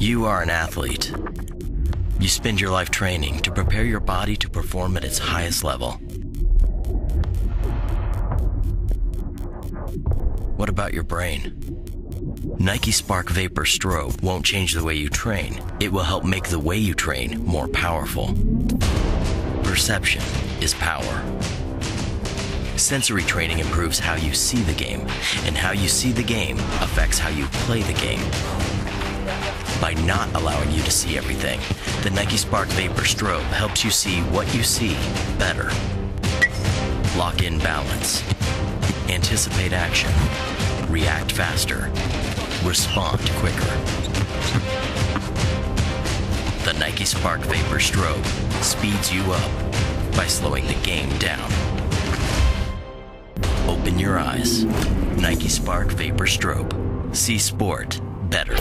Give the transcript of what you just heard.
You are an athlete. You spend your life training to prepare your body to perform at its highest level. What about your brain? Nike SPARQ Vapor Strobe won't change the way you train. It will help make the way you train more powerful. Perception is power. Sensory training improves how you see the game, and how you see the game affects how you play the game. By not allowing you to see everything, the Nike SPARQ Vapor Strobe helps you see what you see better. Lock in balance. Anticipate action. React faster. Respond quicker. The Nike SPARQ Vapor Strobe speeds you up by slowing the game down. Open your eyes. Nike SPARQ Vapor Strobe. See sport better.